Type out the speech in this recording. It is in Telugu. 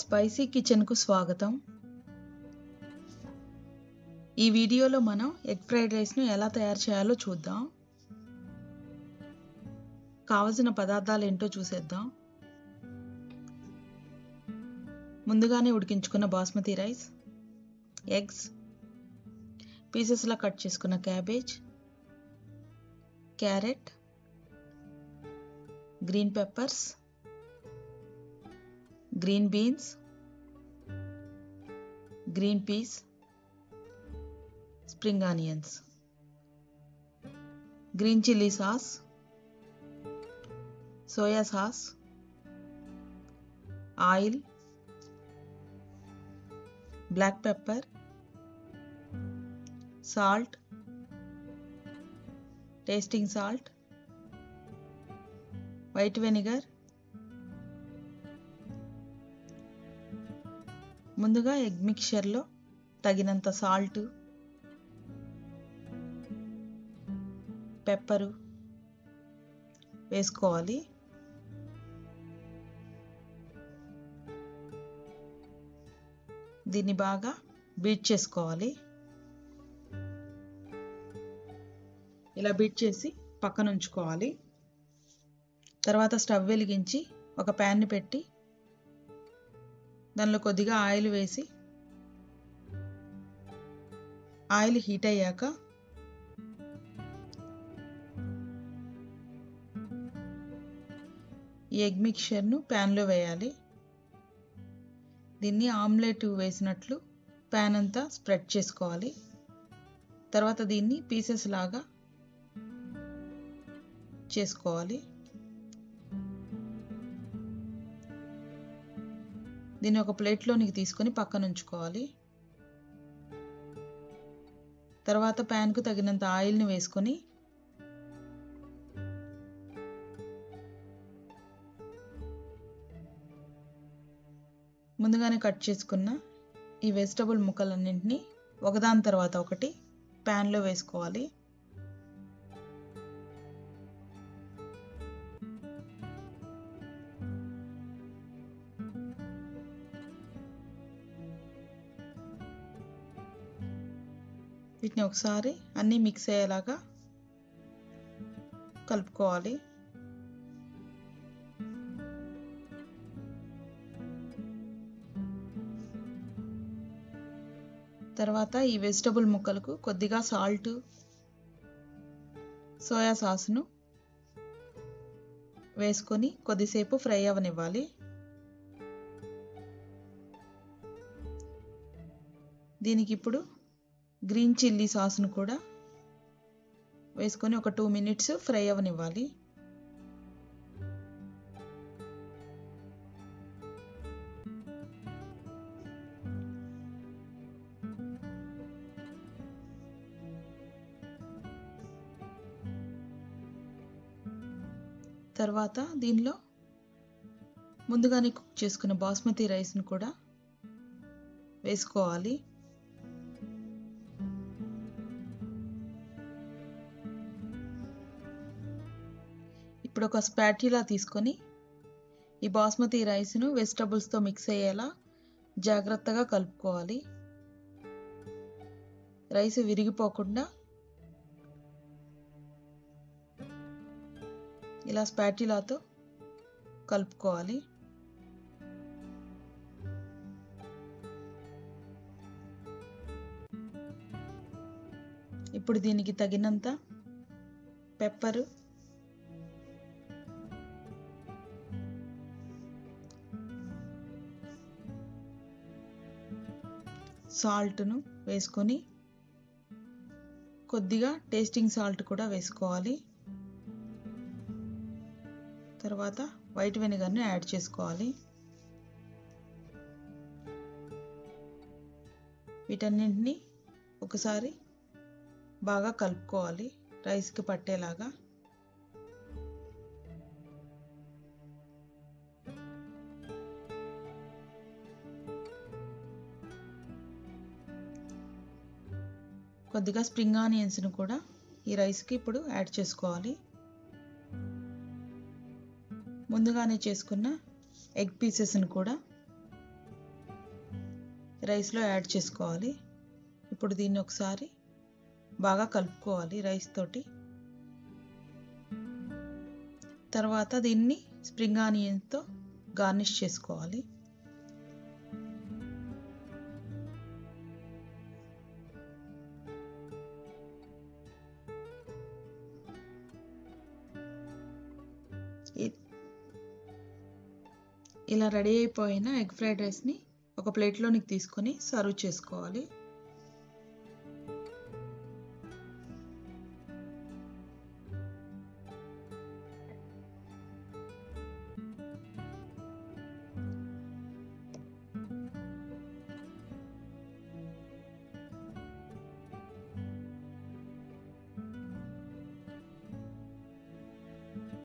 స్పైసీ కిచెన్కు స్వాగతం. ఈ వీడియోలో మనం ఎగ్ ఫ్రైడ్ రైస్ను ఎలా తయారు చేయాలో చూద్దాం. కావలసిన పదార్థాలు ఏంటో చూసేద్దాం. ముందుగానే ఉడికించుకున్న బాస్మతి రైస్ ఎగ్స్ పీసెస్లా కట్ చేసుకున్న cabbage carrot green peppers green beans, green peas, spring onions, green chili sauce, soya sauce, oil, black pepper, salt, tasting salt, white vinegar, ముందుగా ఎగ్ మిక్చర్లో తగినంత సాల్ట్ పెప్పరు వేసుకోవాలి. దీన్ని బాగా బీట్ చేసుకోవాలి. ఇలా బీట్ చేసి పక్కన ఉంచుకోవాలి. తర్వాత స్టవ్ వెలిగించి ఒక ప్యాన్ని పెట్టి దానిలో కొద్దిగా ఆయిల్ వేసి ఆయిల్ హీట్ అయ్యాక ఈ ఎగ్ మిక్చర్ను ప్యాన్లో వేయాలి. దీన్ని ఆమ్లెట్ వేసినట్లు ప్యాన్ అంతా స్ప్రెడ్ చేసుకోవాలి. తర్వాత దీన్ని పీసెస్ లాగా చేసుకోవాలి. దీన్ని ఒక ప్లేట్లోనికి తీసుకొని పక్కన ఉంచుకోవాలి. తర్వాత ప్యాన్కు తగినంత ఆయిల్ని వేసుకొని ముందుగానే కట్ చేసుకున్న ఈ వెజిటబుల్ ముక్కలన్నింటినీ ఒకదాని తర్వాత ఒకటి ప్యాన్లో వేసుకోవాలి. వీటిని ఒకసారి అన్నీ మిక్స్ అయ్యేలాగా కలుపుకోవాలి. తర్వాత ఈ వెజిటబుల్ ముక్కలకు కొద్దిగా సాల్ట్ సోయా సాస్ను వేసుకొని కొద్దిసేపు ఫ్రై అవ్వనివ్వాలి దీనికి ఇప్పుడు గ్రీన్ చిల్లీ సాస్ను కూడా వేసుకొని ఒక టూ మినిట్స్ ఫ్రై అవ్వనివ్వాలి తర్వాత దీనిలో ముందుగానే కుక్ చేసుకున్న బాస్మతి రైస్ను కూడా వేసుకోవాలి. ఇప్పుడు ఒక స్పాట్యులా తీసుకొని ఈ బాస్మతి రైస్ను వెజిటబుల్స్తో మిక్స్ అయ్యేలా జాగ్రత్తగా కలుపుకోవాలి. రైస్ విరిగిపోకుండా ఇలా స్పాట్యులాతో కలుపుకోవాలి. ఇప్పుడు దీనికి తగినంత పెప్పరు సాల్ట్ను వేసుకొని కొద్దిగా టేస్టింగ్ సాల్ట్ కూడా వేసుకోవాలి. తర్వాత వైట్ వెనిగర్ని యాడ్ చేసుకోవాలి. వీటన్నింటినీ ఒకసారి బాగా కలుపుకోవాలి. రైస్కి పట్టేలాగా కొద్దిగా స్ప్రింగ్ ఆనియన్స్ను కూడా ఈ రైస్కి ఇప్పుడు యాడ్ చేసుకోవాలి. ముందుగానే చేసుకున్న ఎగ్ పీసెస్ని కూడా రైస్లో యాడ్ చేసుకోవాలి. ఇప్పుడు దీన్ని ఒకసారి బాగా కలుపుకోవాలి రైస్ తోటి. తర్వాత దీన్ని స్ప్రింగ్ ఆనియన్తో గార్నిష్ చేసుకోవాలి. ఇలా రెడీ అయిపోయిన ఎగ్ ఫ్రైడ్ రైస్ని ఒక ప్లేట్లోనికి తీసుకొని సర్వ్ చేసుకోవాలి.